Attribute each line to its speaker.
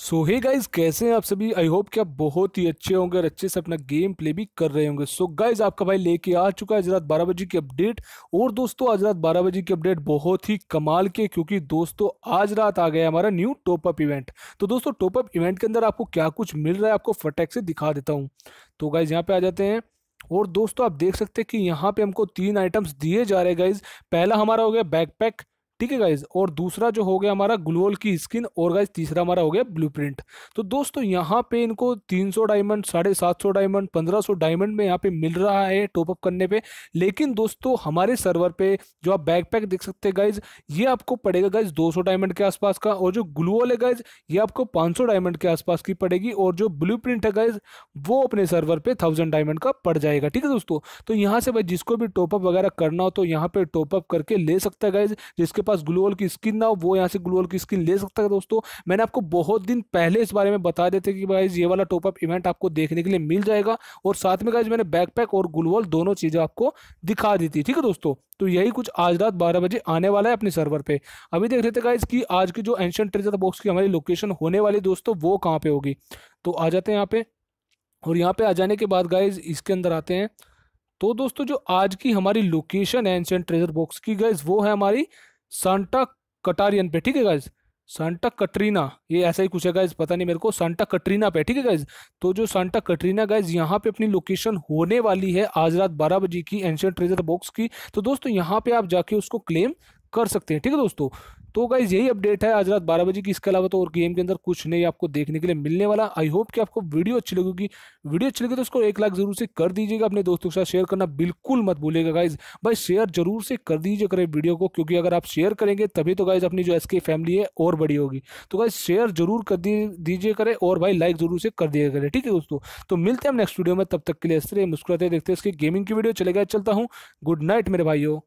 Speaker 1: सो hey guys कैसे हैं आप सभी? आई होप कि आप बहुत ही अच्छे होंगे और अच्छे से अपना गेम प्ले भी कर रहे होंगे। सो so गाइज़ आपका भाई लेके आ चुका है आज रात बारह बजे की अपडेट और दोस्तों, आज रात बारह बजे की अपडेट बहुत ही कमाल के क्योंकि दोस्तों, आज रात आ गया हमारा न्यू टॉप अप इवेंट तो दोस्तों टॉप अप इवेंट के अंदर आपको क्या कुछ मिल रहा है, आपको फटेक से दिखा देता हूँ। तो गाइज़ यहाँ पे आ जाते हैं। और दोस्तों, आप देख सकते हैं कि यहाँ पे हमको तीन आइटम्स दिए जा रहे हैं गाइज़ पहला हमारा हो गया बैकपैक ठीक है गाइज़ और दूसरा जो हो गया हमारा ग्लोअल की स्किन और गाइज़ तीसरा हमारा हो गया ब्लूप्रिंट तो दोस्तों, यहाँ पे इनको 300 डायमंड साढ़े सात सौ डायमंड 1500 डायमंड में यहाँ पे मिल रहा है टॉपअप करने पे. लेकिन दोस्तों, हमारे सर्वर पे जो आप बैकपैक देख सकते हैं गाइज़ ये आपको पड़ेगा गाइज़ 200 डायमंड के आसपास का. और जो ग्लूअल है गाइज़ ये आपको 500 डायमंड के आसपास की पड़ेगी. और जो ब्लू है गाइज़ वो अपने सर्वर पे थाउज़ेंड डायमंड का पड़ जाएगा. ठीक है दोस्तों? तो यहाँ से भाई, जिसको भी टॉपअप वगैरह करना हो तो यहाँ पे टॉपअप करके ले सकता है गाइज़ जिसके पास ग्लूअल की स्किन ना हो, वो यहाँ से ग्लूअल की स्किन ले सकता है दोस्तों। मैंने आपको बहुत दिन पहले इस बारे में बता देते कि भाई ये वाला टॉपअप इवेंट आपको देखने के लिए मिल जाएगा। और साथ में गाइज़ मैंने बैकपैक और ग्लूअल दोनों चीज़ें आपको दिखा दी थी, ठीक है दोस्तों? तो यही कुछ आज रात बारह बजे आने वाला है अपने सर्वर पे। अभी देख थे गाइज़ कि आज की जो एंशन ट्रेजर बॉक्स की हमारी लोकेशन होने वाली दोस्तों, वो कहाँ पे होगी? तो आ जाते हैं यहाँ पे। और यहाँ पे आ जाने के बाद गाइज़ इसके अंदर आते हैं। तो दोस्तों, जो आज की हमारी लोकेशन है एंशियन ट्रेजर बॉक्स की गाइज़ वो है हमारी सांता कटारियन पे, ठीक है गाइज़ सांटा कटरीना ये ऐसा ही कुछ है गाइज़ पता नहीं मेरे को। सांटा कटरीना पे, ठीक है गाइज़ तो जो सांटा कटरीना गाइज़ यहाँ पे अपनी लोकेशन होने वाली है आज रात बारह बजे की एंशियंट ट्रेजर बॉक्स की। तो दोस्तों, यहाँ पे आप जाके उसको क्लेम कर सकते हैं, ठीक है दोस्तों? तो गाइज़ यही अपडेट है आज रात बारह बजे की। इसके अलावा तो और गेम के अंदर कुछ नहीं आपको देखने के लिए मिलने वाला। आई होप कि आपको वीडियो अच्छी लगेगी वीडियो अच्छी लगी तो उसको एक लाख ज़रूर से कर दीजिएगा। अपने दोस्तों के साथ शेयर करना बिल्कुल मत भूलेगा गाइज़ भाई शेयर ज़रूर से कर दीजिए करें वीडियो को, क्योंकि अगर आप शेयर करेंगे, तभी तो गाइज़ अपनी जो एस फैमिली है, और बड़ी होगी। तो गाइज़ शेयर ज़रूर कर दीजिए करें, और भाई लाइक ज़रूर से कर दिया करें, ठीक है दोस्तों? तो मिलते हैं हम नेक्स्ट वीडियो में। तब तक के लिए तरह मुस्कुराते देखते हैं इसकी गेमिंग की वीडियो चले गए, चलता हूँ। गुड नाइट मेरे भाइयों।